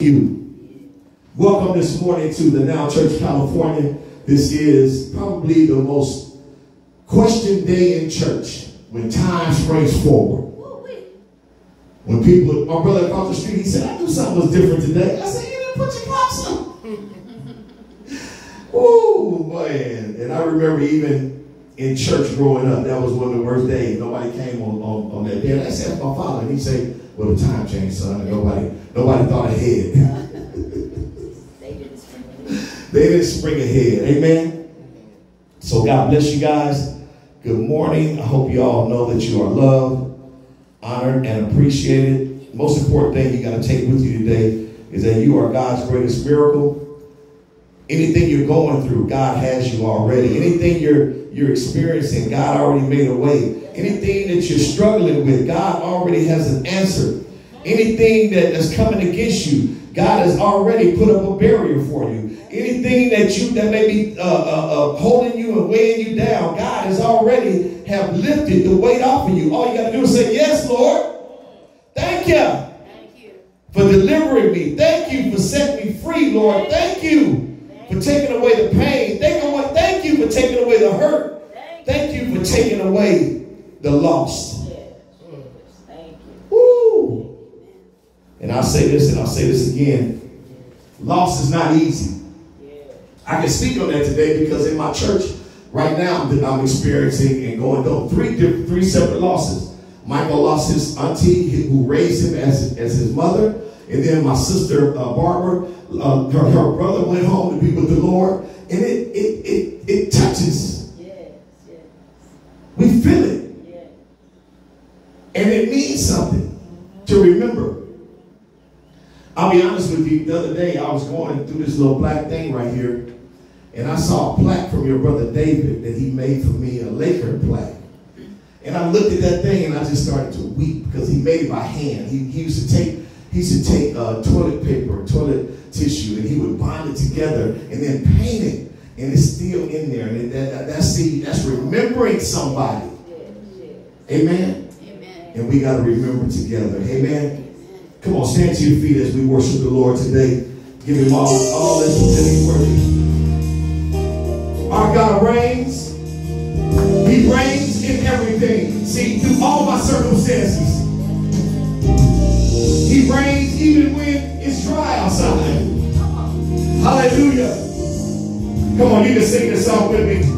you. Welcome this morning to the Now Church California. This is probably the most questioned day in church when time springs forward. When people, my brother across the street, he said, I knew something was different today. I said, you didn't put your clocks on. Ooh, man. And I remember even in church growing up, that was one of the worst days. Nobody came on, on, on that day. And I said, my father, and he said, well, the time changed, son. Nobody, nobody thought ahead. They didn't spring it. They didn't spring ahead. Amen. So God bless you guys. Good morning. I hope you all know that you are loved, honored, and appreciated. Most important thing you got to take with you today is that you are God's greatest miracle. Anything you're going through, God has you already. Anything you're you're experiencing, God already made a way. Anything that you're struggling with, God already has an answer. Anything that is coming against you, God has already put up a barrier for you. Anything that you that may be uh, uh, uh, holding you and weighing you down, God has already have lifted the weight off of you. All you got to do is say, "Yes, Lord. Thank you Thank you. for delivering me. Thank you for setting me free, Lord. Thank you for taking away the pain. Thank you, thank you for taking away the hurt. Thank you. Thank you for taking away the lost. Yes. Yes. Thank you. Woo! And I'll say this and I'll say this again. Loss is not easy. I can speak on that today because in my church right now I'm, experiencing and going through three different, three separate losses. Michael lost his auntie who raised him as, as his mother. And then my sister uh, Barbara, uh, her, her brother went home to be with the Lord. And it, it, it, it touches. Yes. Yes. We feel it. Yes. And it means something to remember. I'll be honest with you, the other day I was going through this little black thing right here, and I saw a plaque from your brother David that he made for me, a Laker plaque. And I looked at that thing and I just started to weep because he made it by hand. He, he used to take he used to take uh, toilet paper, toilet tissue, and he would bind it together and then paint it, and it's still in there. And that, that, that's see, that's remembering somebody. Amen. Amen. And we got to remember together. Amen. Come on, stand to your feet as we worship the Lord today. Give him all, all that's he's worthy. Our God reigns. He reigns in everything. See, through all my circumstances. He reigns even when it's dry outside. Hallelujah. Come on, you can sing this song with me.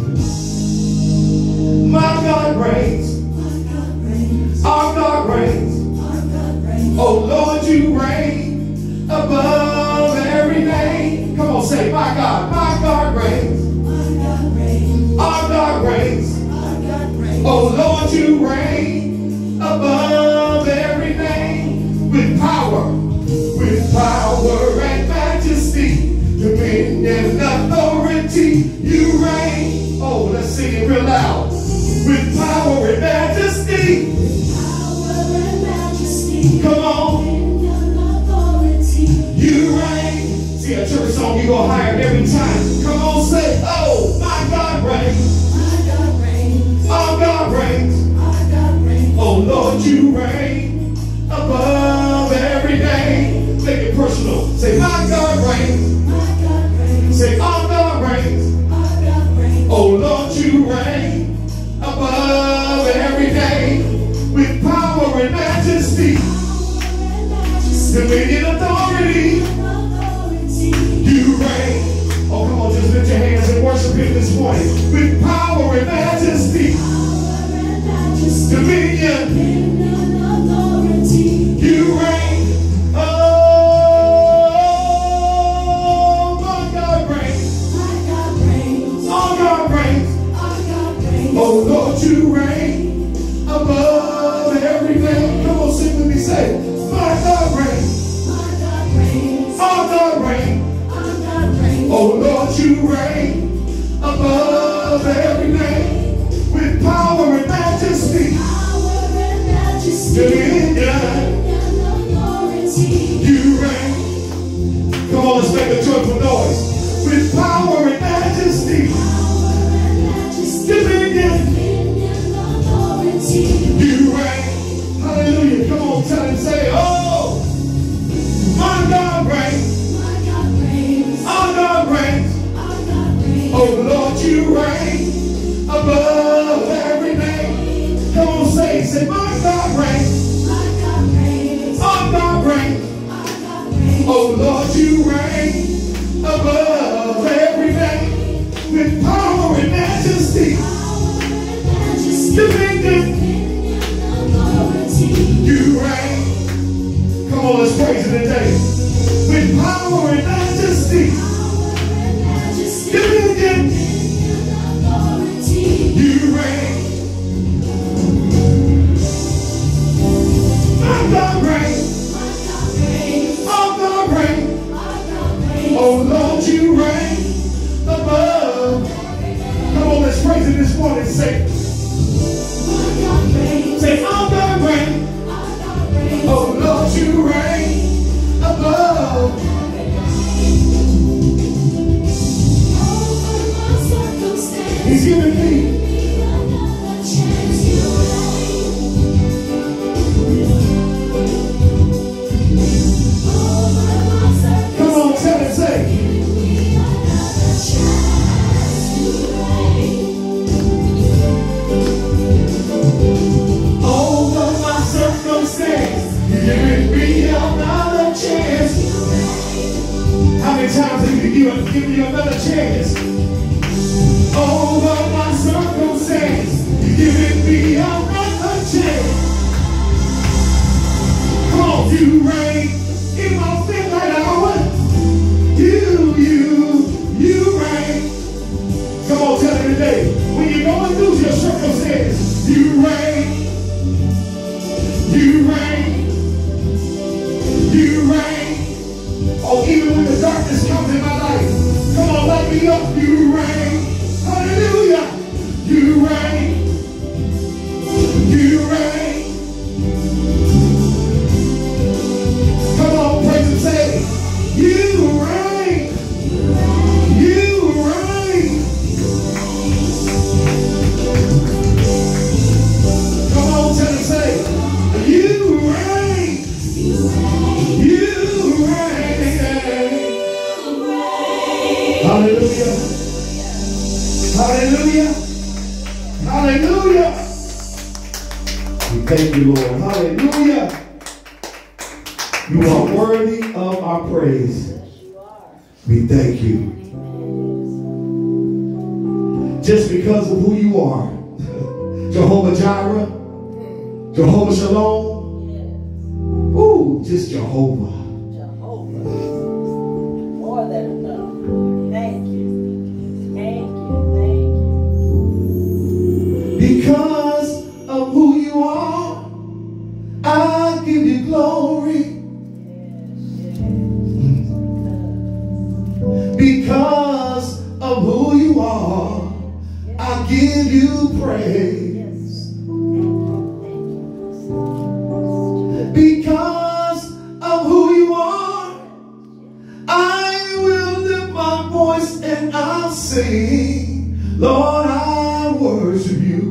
and I'll sing, Lord, I worship you.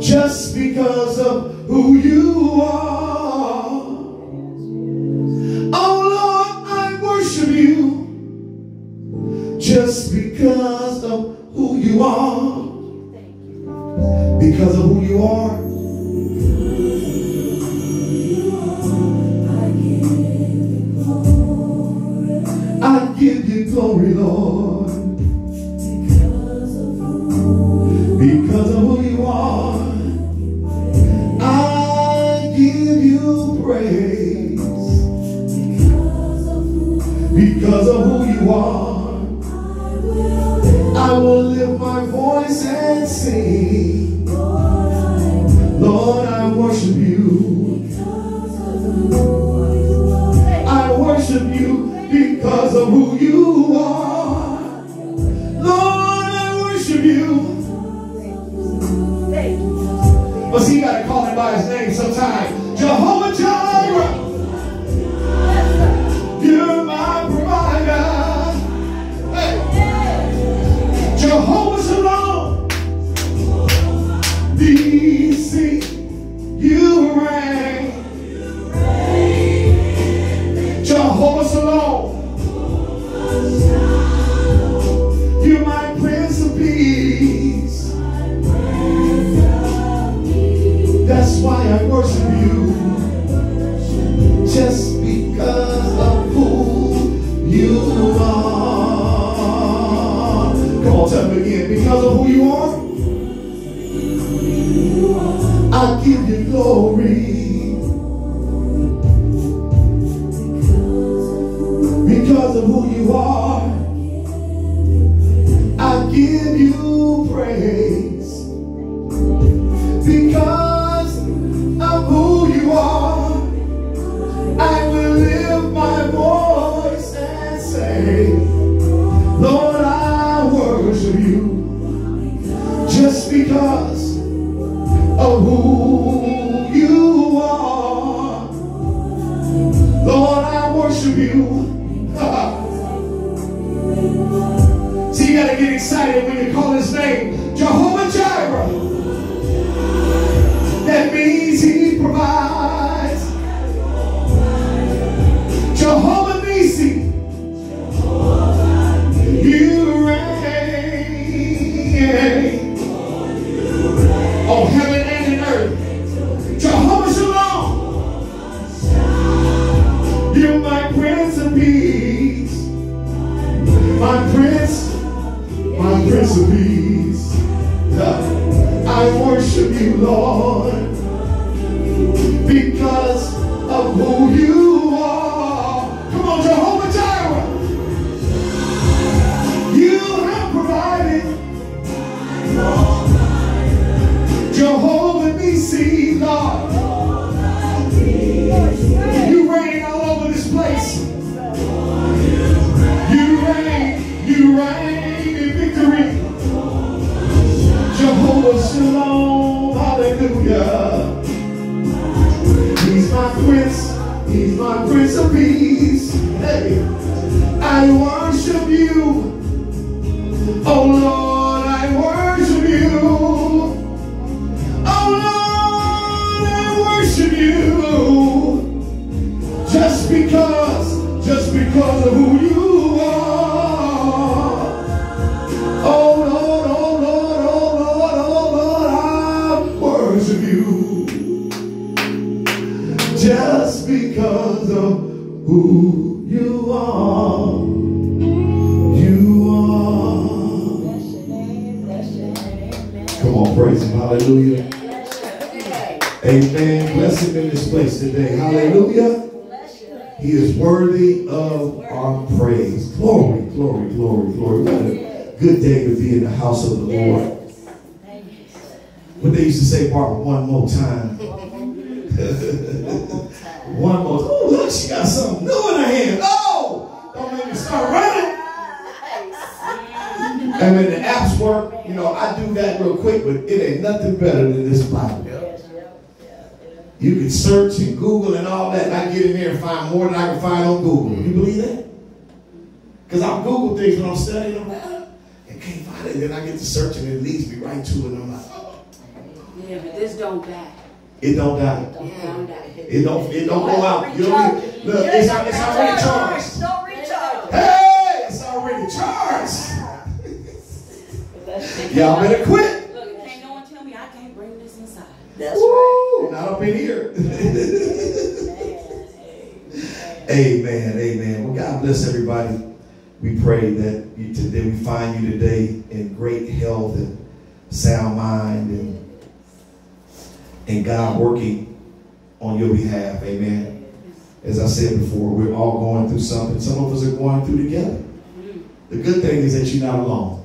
Just because of praise him. Hallelujah. Amen. Bless him in this place today. Hallelujah. He is worthy of our praise. Glory, glory, glory, glory. What a good day to be in the house of the Lord. What they used to say, Barbara, one more time. One more time. Oh, look, she got something new in her hand. Oh, don't make me start running. And when the apps work, you know, I do that real quick, but it ain't nothing better than this Bible. You can search and Google and all that, and I get in there and find more than I can find on Google. You mm-hmm. believe that? Because I'll Google things when I'm studying, I'm like, and can't find it. Then I get to search and it leads me right to it, and I'm like, oh, Yeah, but this don't die. it don't die. It don't die. It don't, it don't go out. You don't look, it's, it's already charged. Don't recharge. Hey, it's already charged. Bless your Y'all better quit. Look, can't no one tell me I can't bring this inside. That's right. Woo, not up in here. Amen. Amen. Amen. Well, God bless everybody. We pray that you, today we find you today in great health and sound mind and, and God working on your behalf. Amen. As I said before, we're all going through something. Some of us are going through together. Mm-hmm. The good thing is that you're not alone.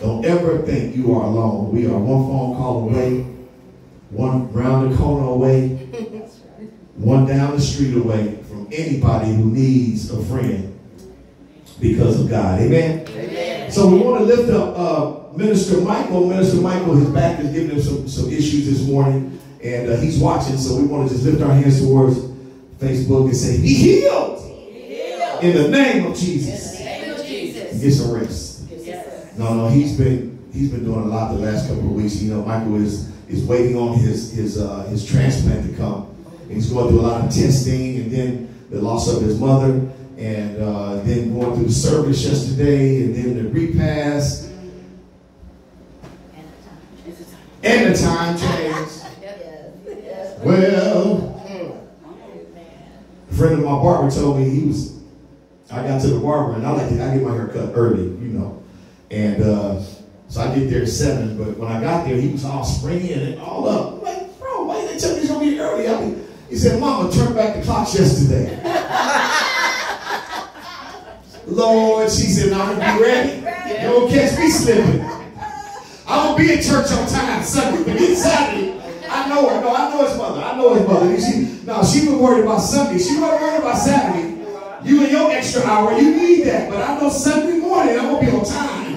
Don't ever think you are alone. We are one phone call away, one round the corner away, one down the street away from anybody who needs a friend because of God. Amen. Amen. So we want to lift up uh, Minister Michael. Minister Michael, his back is giving him some, some issues this morning, and uh, he's watching. So we want to just lift our hands towards Facebook and say, "Be healed Heal. in the name of Jesus." Name of Jesus. Get some rest. No, no, he's been he's been doing a lot the last couple of weeks. You know, Michael is is waiting on his his uh, his transplant to come. And he's going through a lot of testing, and then the loss of his mother, and uh, then going through the service yesterday, and then the repast, and the time change. Well, a friend of my barber told me he was. I got to the barber, and I like to, I get my hair cut early, you know, and uh, So I get there at seven, but when I got there, he was all springy and all up. I'm like, bro, why didn't they tell me he's gonna be early? I mean, he said, Mama, turn back the clocks yesterday. Lord, she said, I'm gonna be ready. Don't catch me slipping. I'm gonna be at church on time Sunday, but it's Saturday. I know her. No, I know his mother. I know his mother. She, no, she was worried about Sunday. She wasn't worried about Saturday. You and your extra hour, you need that. But I know Sunday morning, I'm gonna be on time.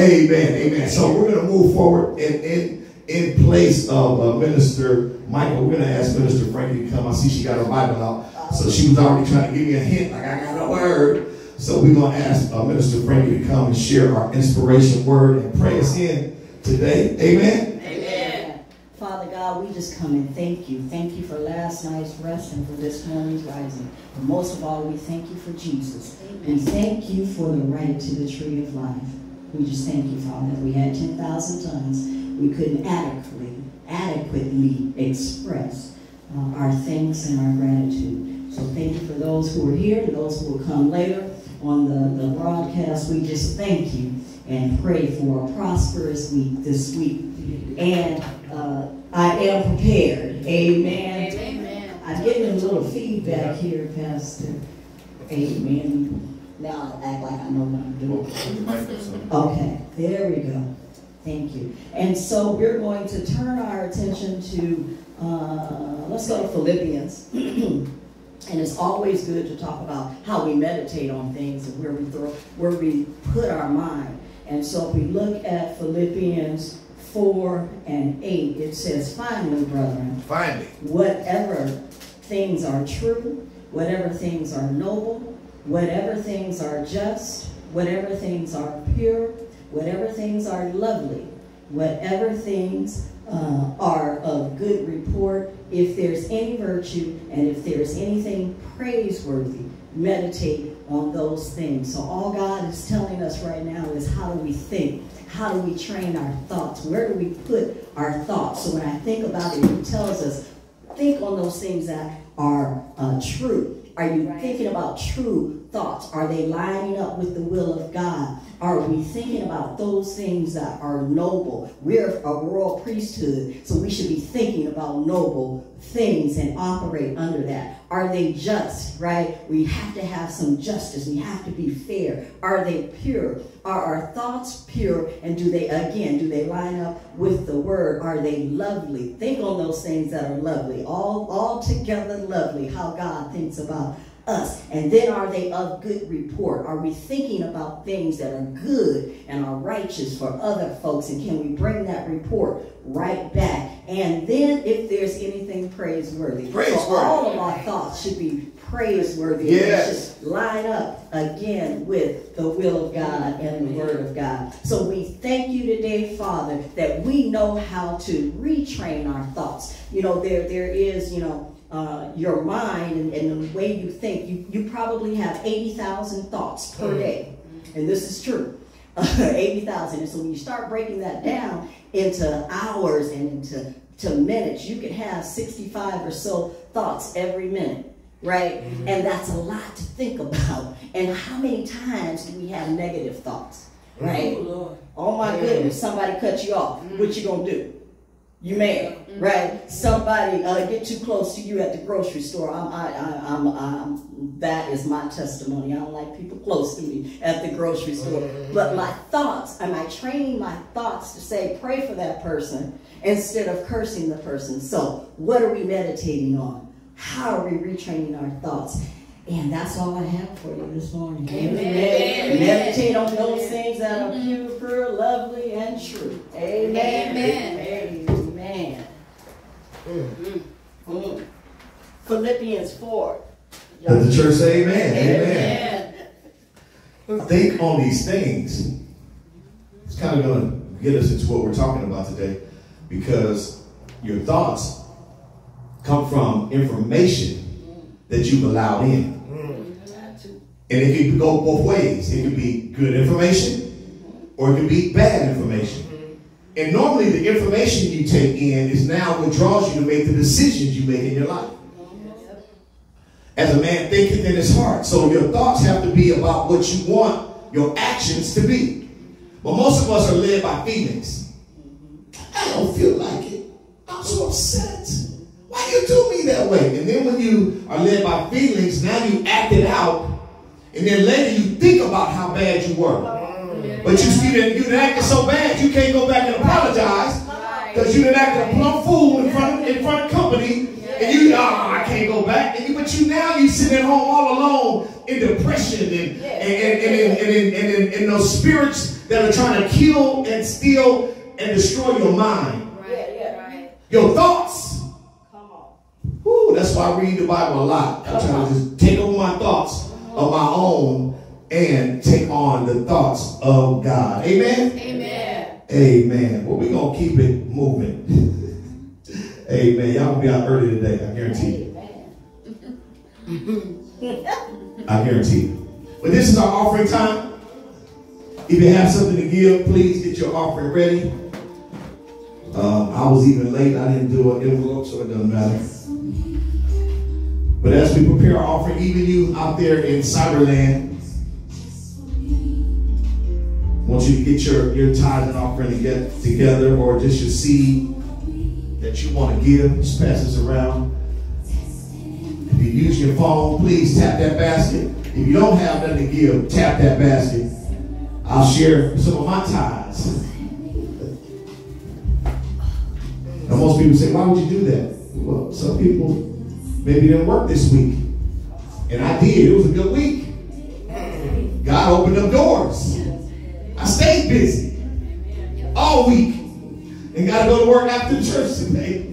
Amen. Amen. So we're gonna move forward in in in place of uh, Minister Michael. We're gonna ask Minister Frankie to come. I see she got her Bible out, so she was already trying to give me a hint, like I got a word. So we're gonna ask uh, Minister Frankie to come and share our inspiration word and pray us in today. Amen. God, we just come and thank you. Thank you for last night's rest and for this morning's rising. But most of all, we thank you for Jesus. and thank you for the right to the tree of life. We just thank you, Father, that we had 10,000 tons. We couldn't adequately, adequately express uh, our thanks and our gratitude. So thank you for those who are here, to those who will come later on the, the broadcast. We just thank you and pray for a prosperous week this week. And uh, I am prepared. Amen. Amen. I'm getting a little feedback here, Pastor. Amen. Now I act like I know what I'm doing. Okay, there we go. Thank you. And so we're going to turn our attention to, uh, let's go to Philippians. and it's always good to talk about how we meditate on things and where we throw, where we put our mind. And so if we look at Philippians 4 and 8, it says, Finally, brethren, Finally. whatever things are true, whatever things are noble, whatever things are just, whatever things are pure, whatever things are lovely, whatever things uh, are of good report, if there's any virtue and if there's anything praiseworthy, meditate on those things. So all God is telling us right now is how do we think? How do we train our thoughts? Where do we put our thoughts? So when I think about it, He tells us, think on those things that are uh, true. Are you Right. thinking about true thoughts? Are they lining up with the will of God? Are we thinking about those things that are noble? We're a royal priesthood, so we should be thinking about noble things and operate under that. Are they just, right? We have to have some justice. We have to be fair. Are they pure? Are our thoughts pure? And do they, again, do they line up with the word? Are they lovely? Think on those things that are lovely. All, all together lovely, how God thinks about us. And then are they of good report? Are we thinking about things that are good and are righteous for other folks? And can we bring that report right back? And then if there's anything praiseworthy. So all of our thoughts should be praiseworthy. Yes. Should line up again with the will of God and the word of God. So we thank you today, Father, that we know how to retrain our thoughts. You know, there there is, you know, uh, your mind and, and the way you think. You, you probably have 80,000 thoughts per mm. day. And this is true. 80,000. And so when you start breaking that down into hours and into to minutes, you could have 65 or so thoughts every minute. Right? Mm-hmm. And that's a lot to think about. And how many times do we have negative thoughts? Right? Oh, Lord. Oh my goodness, somebody cut you off. What mm. you gonna do? You mad, Mm-hmm. right? Somebody uh, get too close to you at the grocery store. I'm, I, I, I'm, I'm, that is my testimony. I don't like people close to me at the grocery store. Mm-hmm. But my thoughts, am I training my thoughts to say, pray for that person instead of cursing the person? So, what are we meditating on? How are we retraining our thoughts? And that's all I have for you this morning. Amen. Amen. Meditate on those things that are pure, pure, lovely, and true. Amen. Amen. Mm. Philippians 4. Let the church say amen. Amen. Amen. Think on these things. It's kind of going to get us into what we're talking about today because your thoughts come from information that you've allowed in. And it can go both ways. It can be good information or it can be bad information. And normally the information you take in is now what draws you to make the decisions you make in your life. As a man thinketh in his heart. So your thoughts have to be about what you want your actions to be. But most of us are led by feelings. I don't feel like it. I'm so upset. Why you do me that way? And then when you are led by feelings, now you act it out. And then later you think about how bad you were. But you see that you done acted so bad you can't go back and apologize because you done acted a plumb fool in front of, in front of company. And you, oh, I can't go back. And you, but you now you sitting at home all alone in depression and and, and, and, and, and, and, and, those spirits that are trying to kill and steal and destroy your mind. Your thoughts. Whew, that's why I read the Bible a lot. I'm trying to just take over my thoughts of my own and take on the thoughts of God. Amen? Amen. Amen. Well, we're going to keep it moving. Amen. Y'all going to be out early today, I guarantee you. I guarantee you. But this is our offering time. If you have something to give, please get your offering ready. Um, I was even late. I didn't do an envelope, so it doesn't matter. But as we prepare our offering, even you out there in Cyberland, want you to get your, your tithe and offering to get together or just your seed that you want to give. Just pass this around. If you use your phone, please tap that basket. If you don't have nothing to give, tap that basket. I'll share some of my tithes. Now, most people say, why would you do that? Well, some people maybe didn't work this week. And I did. It was a good week. God opened up doors. I stayed busy all week and got to go to work after church today.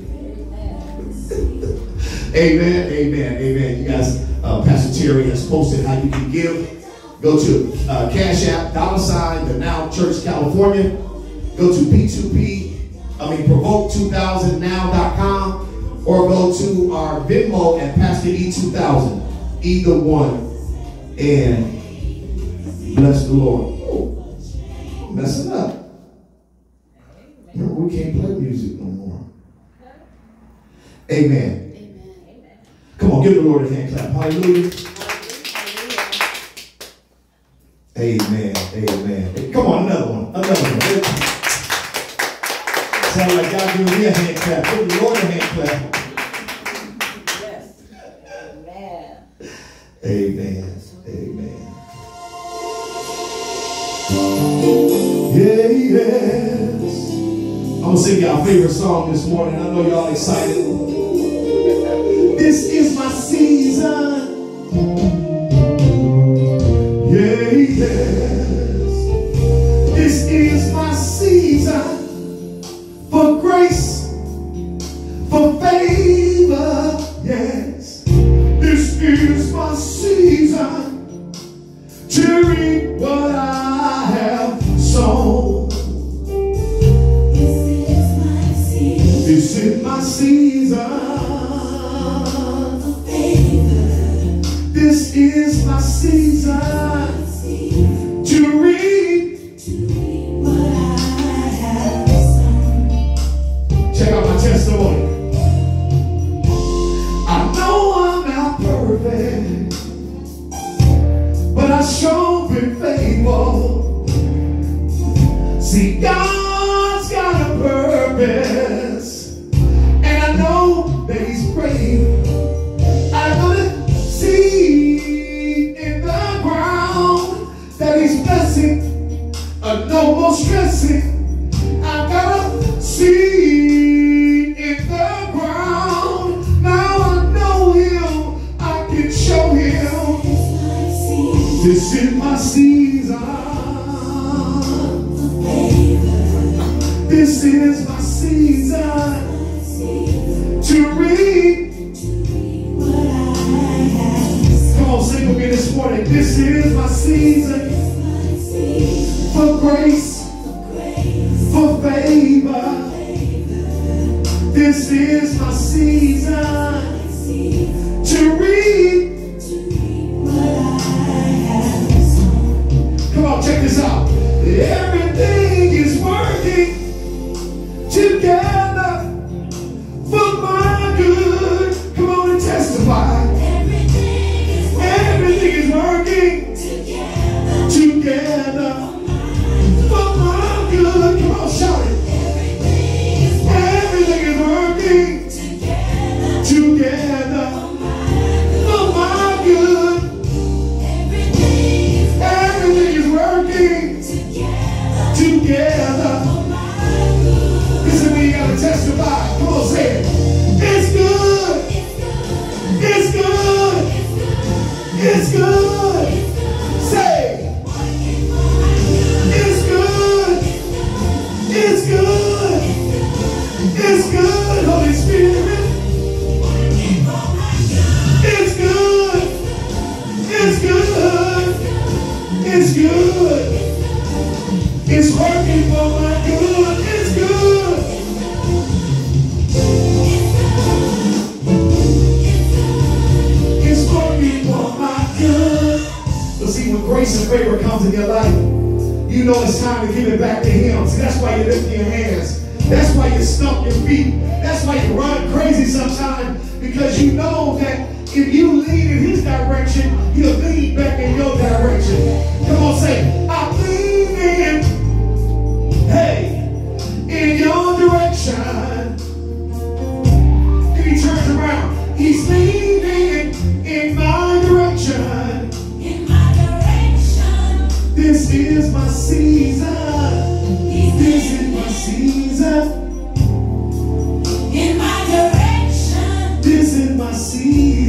amen, amen, amen. You guys, uh, Pastor Terry has posted how you can give. Go to uh, Cash App, dollar sign, the Now Church California. Go to P2P, I mean, provoke2000now.com or go to our Venmo at Pastor E2000. Either one. And bless the Lord. Messing up. We can't play music no more. Amen. Amen. Come on, give the Lord a hand clap. Hallelujah. Amen. Amen. Come on, another one. Another one. Sound like God giving me a hand clap. Give the Lord a hand clap. amen Amen. Amen. Yes. I'm gonna sing y'all favorite song this morning. I know y'all excited. This is my season.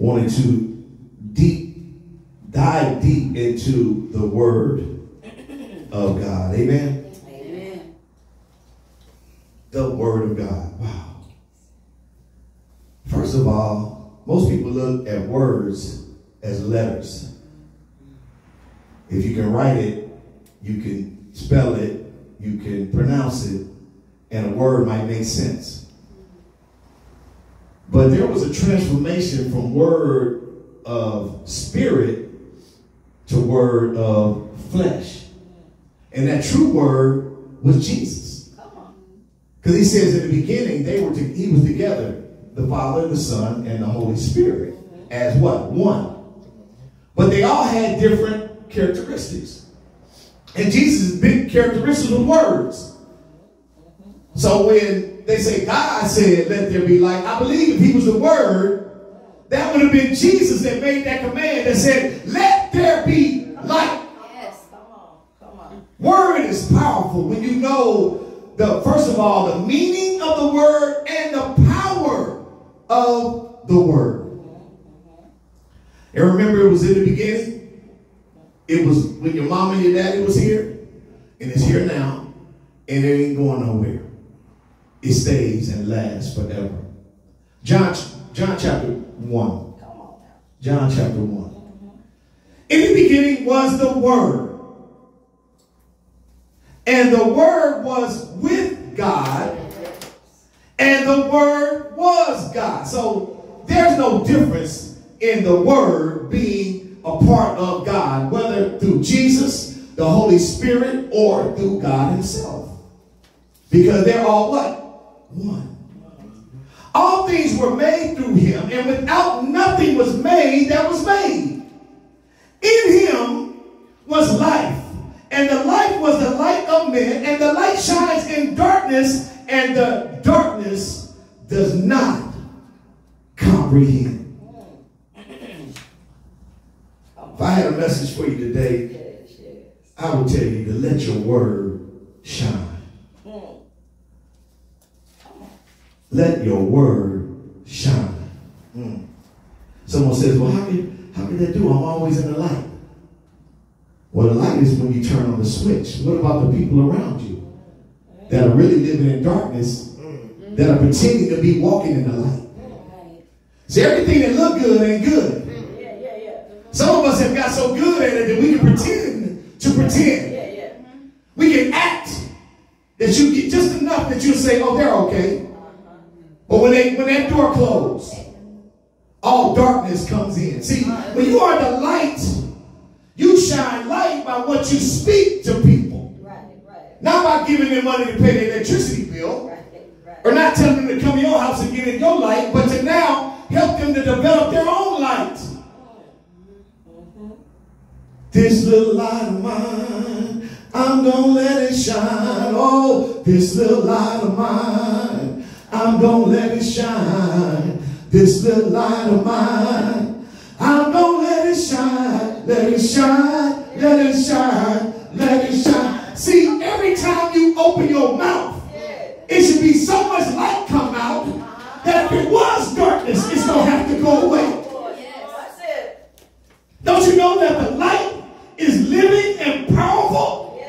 Wanting to deep dive deep into the word of God. Amen. Amen. The word of God. Wow. First of all, most people look at words as letters. If you can write it, you can spell it, you can pronounce it, and a word might make sense. But there was a transformation from word of spirit to word of flesh. And that true word was Jesus. Because he says in the beginning, they were to, he was together, the Father, the Son, and the Holy Spirit, as what? One. But they all had different characteristics. And Jesus' big characteristics were words. So when they say God said, let there be light, I believe if he was the word, that would have been Jesus that made that command that said, let there be light. Yes, come on, come on. Word is powerful when you know the first of all the meaning of the word and the power of the word. And remember, it was in the beginning. It was when your mom and your daddy was here, and it's here now, and it ain't going nowhere. It stays and lasts forever. John, John chapter one. John chapter one. In the beginning was the Word. And the Word was with God. And the Word was God. So there's no difference in the Word being a part of God, whether through Jesus, the Holy Spirit, or through God Himself. Because they're all what? One. All things were made through him, and without nothing was made that was made. In him was life, and the life was the light of men, and the light shines in darkness, and the darkness does not comprehend. If I had a message for you today, I would tell you to let your word shine. Let your word shine. Mm. Someone says, well, how can, how can that do? I'm always in the light. Well, the light is when you turn on the switch. What about the people around you that are really living in darkness, that are pretending to be walking in the light? See, everything that look good ain't good. Yeah, yeah, yeah. Some of us have got so good at it that we can pretend to pretend. Yeah, yeah. We can act that you get just enough that you'll say, oh, they're okay. But when they when that door closed, all darkness comes in. See, when you are the light, you shine light by what you speak to people. Right, right, Not by giving them money to pay their electricity bill. right, right. Or not telling them to come to your house and get in your light, but to now help them to develop their own light. This little light of mine, I'm gonna let it shine. Oh, this little light of mine, I'm gonna let it shine. This little light of mine, I'm gonna let it shine. Let it shine, let it shine, let it shine. See, every time you open your mouth, it should be so much light come out that if it was darkness, it's gonna have to go away. Don't you know that the light is living and powerful?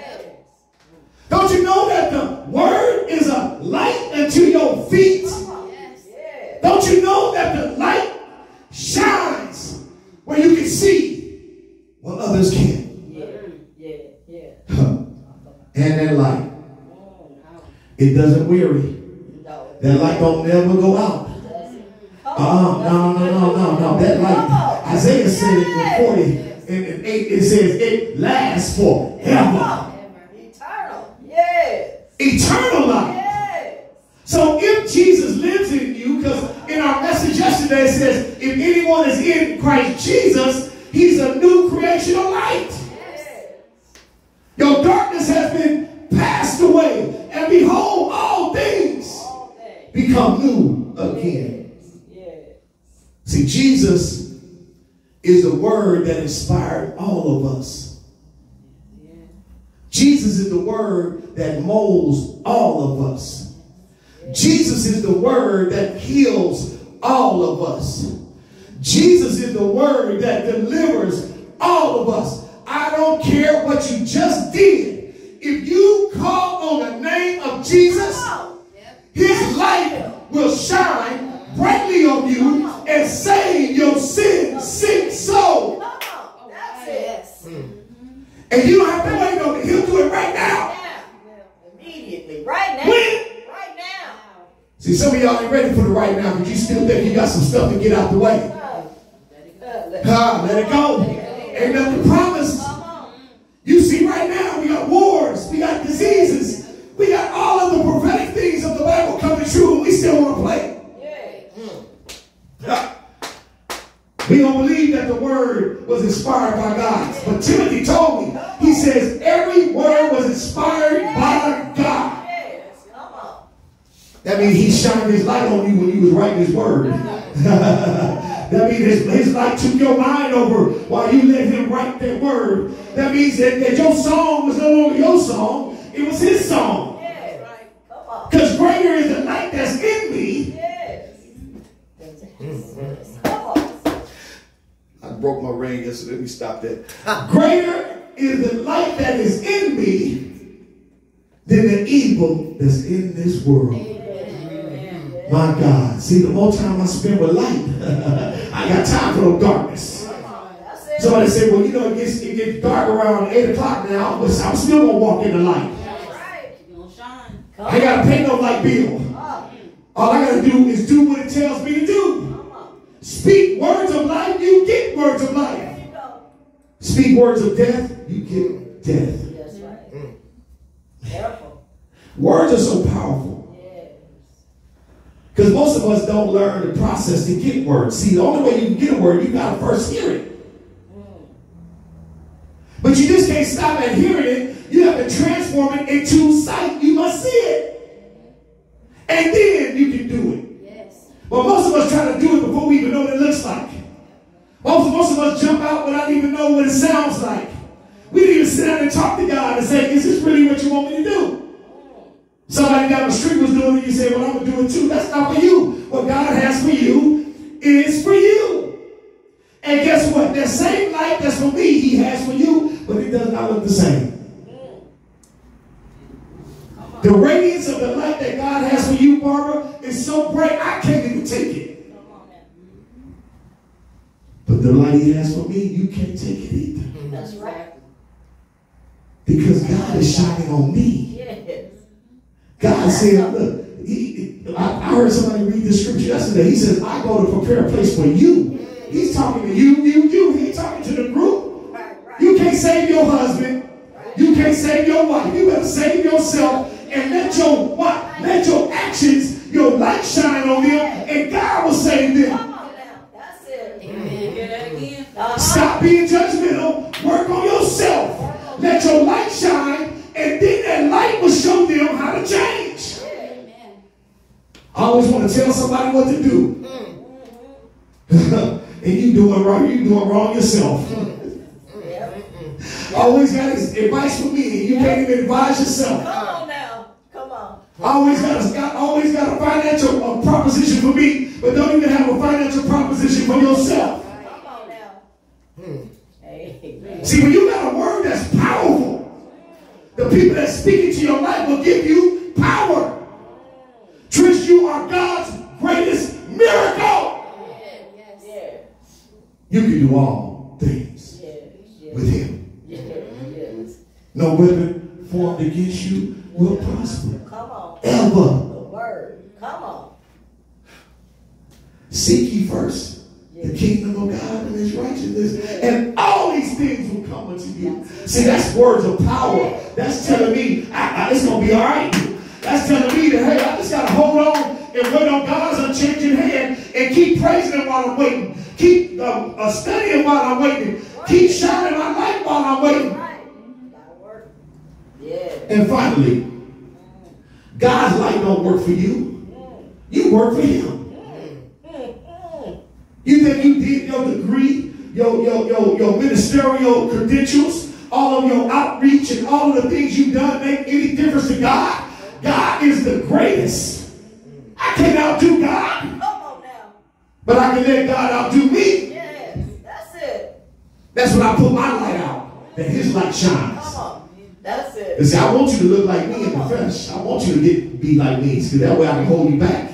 Don't you know that the word is a light unto your feet? Don't you know that the light shines where you can see what others can't? Yeah, yeah, yeah. And that light, Oh, it doesn't weary. That light don't never go out. Uh, no, no, no, no, no. That light, Isaiah said it in 40 and 8, it says it lasts forever. Eternal. Life. Yes. So if Jesus lives in you, because in our message yesterday it says, if anyone is in Christ Jesus, he's a new creation of light. Yes. Your darkness has been passed away, and behold, all things All become new again. Yes. See, Jesus is the word that inspired all of us. Yeah. Jesus is the word that molds all of us. Jesus is the word that heals all of us. Jesus is the word that delivers all of us. I don't care what you just did. If you call on the name of Jesus, his light will shine brightly on you and save your sin sick soul. Come on. That's it. Yes. And you don't have to wait on it. He'll do it right now. Now. Immediately. Right now. When? Right now. See, some of y'all ain't ready for the right now, but you still think you got some stuff to get out the way. Let- Ah, let it go. Ain't nothing promised. You see, right now, we got wars, we got diseases, we got all of the prophetic things of the Bible coming true, and we still want to play. Yeah. Ah. We don't believe that the word was inspired by God. But Timothy told me, he says, every word was inspired by God. Yes. Come on. That means he shined his light on you when you was writing his word. that means his, his light took your mind over while you let him write that word. That means that, that your song was no longer your song, it was his song. Yes. Come on. Because greater is the light that's in me. Yes. Come on. I broke my ring yesterday. Let me stop that. Greater is the light that is in me than the evil that's in this world. My God. See, the more time I spend with light, I got time for no darkness. Somebody said, well, you know, it gets, it gets dark around 8 o'clock now, but I'm still going to walk in the light. That's right. You gonna shine. I ain't got to pay no light bill. All I got to do is do what it tells me to do. Speak words of life, you get words of life. There you go. Speak words of death, you get death. That's right. Mm. Careful. Words are so powerful. Because most of us don't learn the process to get words. See, the only way you can get a word, you got to first hear it. But you just can't stop at hearing it. You have to transform it into sight. You must see it. And then you can do it. Yes. But most of us try to do it before we even know what it looks like. Most, most of us jump out without even know what it sounds like. We didn't even sit down and talk to God and say, is this really what you want me to do? Somebody down the street was doing it, you say, well, I'm going to do it too. That's not for you. What God has for you is for you. And guess what? That same light that's for me, he has for you, but it does not look the same. The radiance of the light that God has for you, Barbara, is so bright, I can't even take it. Come on now. But the light light he has for me, you can't take it either. That's right. Because God is shining on me. Yes. God said, look, he, I, I heard somebody read this scripture yesterday. He says, I go to prepare a place for you. He's talking to you, you, you. He ain't talking to the group. Right, right. You can't save your husband. You can't save your wife. You better save yourself and let your what? Let your actions, your light shine on them, and God will save them. Come on now. That's it. Amen. Hear that again? Stop being judgmental. Work on yourself. Let your light shine, and then that light will show them how to change. Amen. I always want to tell somebody what to do. and you doing wrong, you doing wrong yourself. Always got advice for me, and you can't even advise yourself. Come on now. Come on. Always got a, always got a financial uh, proposition for me, but don't even have a financial proposition for yourself. Come on now. Amen. See, when you got a word that's powerful, the people that speak into your life will give you power. Trish, you are God's greatest miracle. Yes. Yes. You can do all things Yes. With Him. No weapon formed against you will prosper. Come on. Ever. The word. Come on. Seek ye first the kingdom of God and his righteousness, and all these things will come unto you. See, that's words of power. That's telling me I, I, it's going to be all right. That's telling me that, hey, I just got to hold on and wait on God's unchanging hand and keep praising Him while I'm waiting. Keep uh, uh, studying while I'm waiting. Keep shining my light while I'm waiting. Right. Gotta work. Yeah. And finally, God's light don't work for you. You work for Him. You think you did your degree, your, your, your, your ministerial credentials, all of your outreach and all of the things you've done make any difference to God? God is the greatest. I can't outdo God, Come on now. but I can let God outdo me. Yes. That's it. That's when I put my light out, that his light shines. Come on. That's it. And see, I want you to look like me in the flesh. I want you to get be like me, so that way I can hold you back.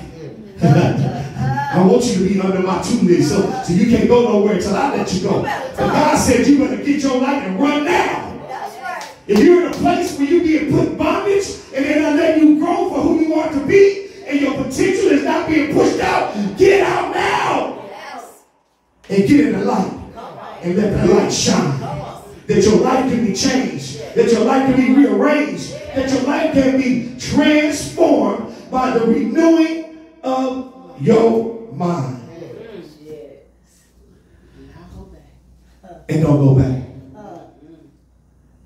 I want you to be under my tutelage, so, so you can't go nowhere until I let you go. But God said you better get your life and run now. That's right. If you're in a place where you being put in bondage and they're not letting you grow for who you are to be, and your potential is not being pushed out, get out now Yes. and get in the light and let the light shine. That your life can be changed, that your life can be rearranged, that your life can be transformed by the renewing of your mind. Yes. I'll go back. And don't go back. Uh,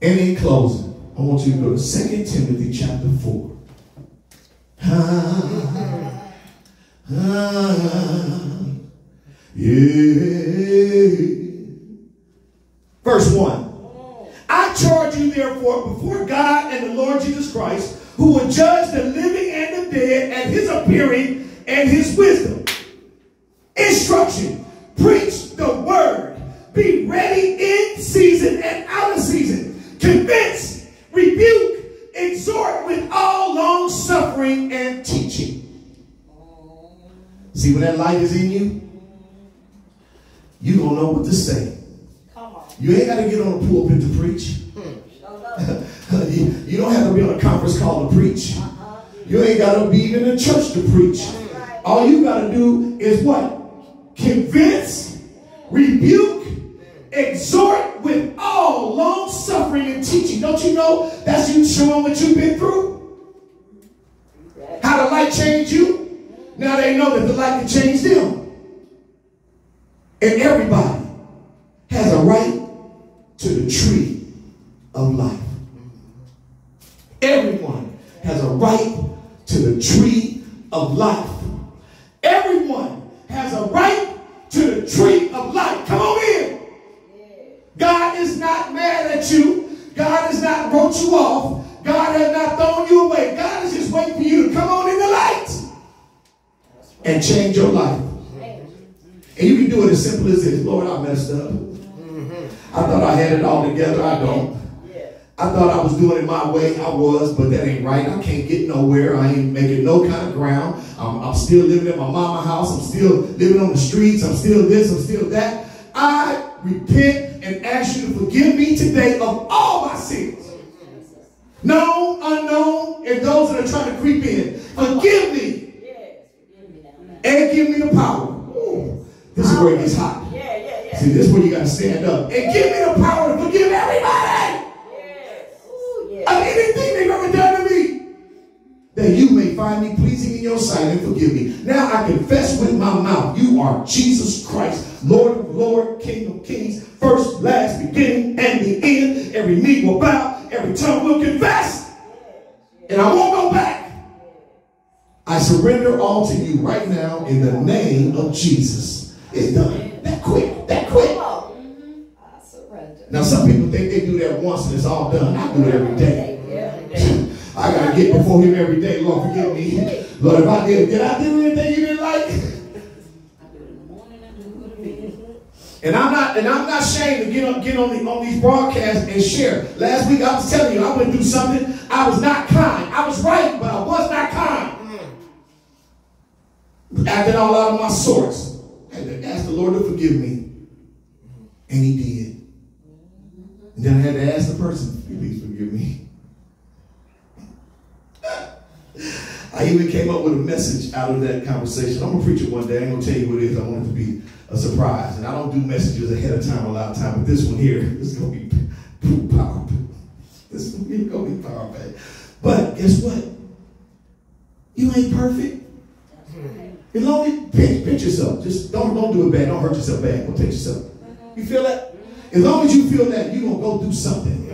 And in closing, I want you to go to 2 Timothy chapter 4. Ah, ah, yeah. Verse 1. I charge you therefore before God and the Lord Jesus Christ, who will judge the living and the dead at his appearing and his wisdom. Instruction. Preach the word. Be ready in season and out of season. Convince, rebuke, exhort with all long suffering and teaching. See, when that light is in you, you don't know what to say. come on. You ain't got to get on a pulpit to preach. No, no. you, you don't have to be on a conference call to preach. Uh-huh. You ain't got to be in a church to preach. All you got to do is what? Convince, rebuke, hmm. exhort with You know that's you showing what you've been through? How the light changed you? Now they know that the light can change them. And everybody has a right to the tree of life. Everyone has a right to the tree of life. Change your life. And you can do it as simple as this. Lord, I messed up. I thought I had it all together. I don't. I thought I was doing it my way. I was, but that ain't right. I can't get nowhere. I ain't making no kind of ground. I'm, I'm still living in my mama house. I'm still living on the streets. I'm still this. I'm still that. I repent and ask you to forgive me today of all my sins. Known, unknown, and those that are trying to creep in. Forgive me Yes. Forgive me now. now. And give me the power. Ooh, this is where it gets hot. Yeah, yeah, yeah. See, this is where you got to stand up. And give me the power to forgive everybody Yes. Ooh, of yeah. anything they've ever done to me. That you may find me pleasing in your sight and forgive me. Now I confess with my mouth, you are Jesus Christ, Lord of Lord, King of Kings, first, last, beginning, and the end. Every knee will bow, every tongue will confess. And I won't go surrender all to you right now in the name of Jesus. It's done. That quick. That quick. I surrender. Now, some people think they do that once and it's all done. I do it every day. I gotta get before him every day. Lord, forgive me. Lord, if I did, did I do anything you didn't like? I do it in the morning, I do it in. And I'm not, and I'm not ashamed to get on, get on, the, on these broadcasts and share. Last week I was telling you I went through something. I was not kind. I was right, but I was not kind. Acting all out of my sorts. I had to ask the Lord to forgive me, and He did. And then I had to ask the person, please forgive me. I even came up with a message out of that conversation. I'm gonna preach it one day. I ain't gonna tell you what it is. I want it to be a surprise. And I don't do messages ahead of time a lot of time, but this one here is gonna be power. This one gonna be power. But guess what? You ain't perfect. As long as pinch, pinch yourself. Just don't don't do it bad. Don't hurt yourself bad. Don't pinch yourself. Mm-hmm. You feel that? As long as you feel that, you're gonna go do something.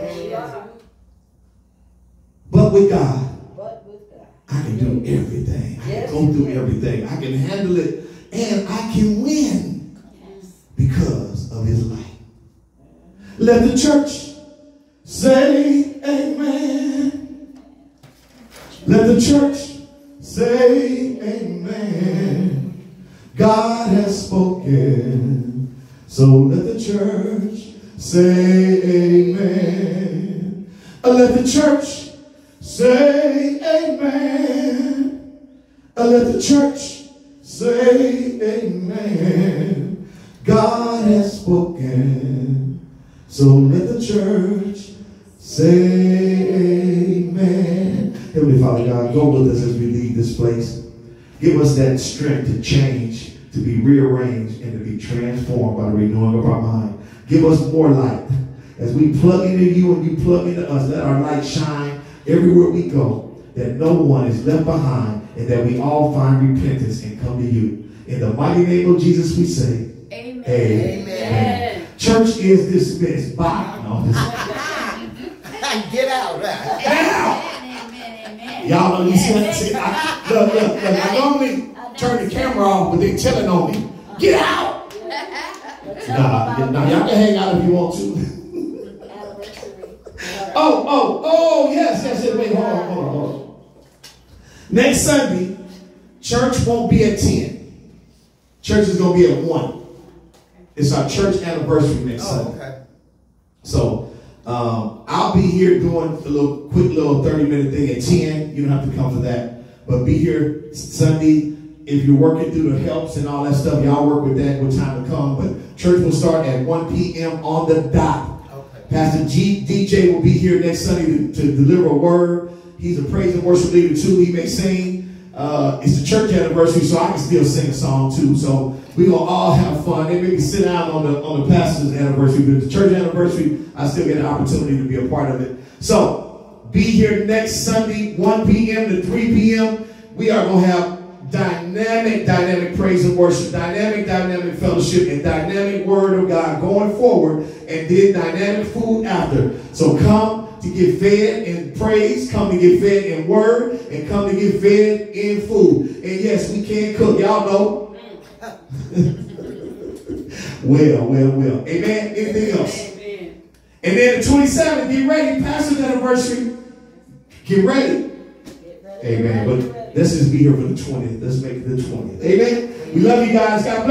But with God, But with God. I can do everything. I can go through everything. I can handle it. And I can win because of his light. Let the church say amen. Let the church say amen. God has spoken. So let the church say amen. Uh, Let the church say amen. Uh, Let the church say amen. God has spoken. So let the church say. Heavenly Father God, go with us as we leave this place. Give us that strength to change, to be rearranged, and to be transformed by the renewing of our mind. Give us more light. As we plug into you and you plug into us, let our light shine everywhere we go, that no one is left behind, and that we all find repentance and come to you. In the mighty name of Jesus, we say, Amen. Amen. Church is dismissed. Bye. No, this- Get out, right? Now, Amen, amen, amen. Y'all know you see, see I, look, look, look, I normally turn the camera off, but they're telling on me. Get out! Nah, nah, y'all can hang out if you want to. Oh, oh, oh, yes, yes, yes. Wait, hold on, hold on, hold on. Next Sunday, church won't be at 10. Church is going to be at 1. It's our church anniversary next Oh, Sunday. okay. So um, I'll be here doing a little quick little 30 minute thing at 10. You don't have to come for that. But be here Sunday. If you're working through the helps and all that stuff, y'all work with that, what time to come. But church will start at 1 p.m. on the dot. Okay. Pastor G, DJ will be here next Sunday to, to deliver a word. He's a praise and worship leader too. He may sing. Uh, it's the church anniversary, so I can still sing a song too. So we gonna all have fun. They maybe sit down on the on the pastor's anniversary, but the church anniversary, I still get an opportunity to be a part of it. So be here next Sunday, 1 p.m. to 3 p.m. We are gonna have dynamic, dynamic praise and worship, dynamic, dynamic fellowship, and dynamic word of God going forward, and then dynamic food after. So come to get fed in praise, come to get fed in word, and come to get fed in food. And yes, we can cook. Y'all know. well, well, well. Amen. Anything else? Amen. And then the 27th, get ready, pastor's anniversary. Get ready. Amen. But let's just be here for the 20th. Let's make it the 20th. Amen. We love you guys. God bless.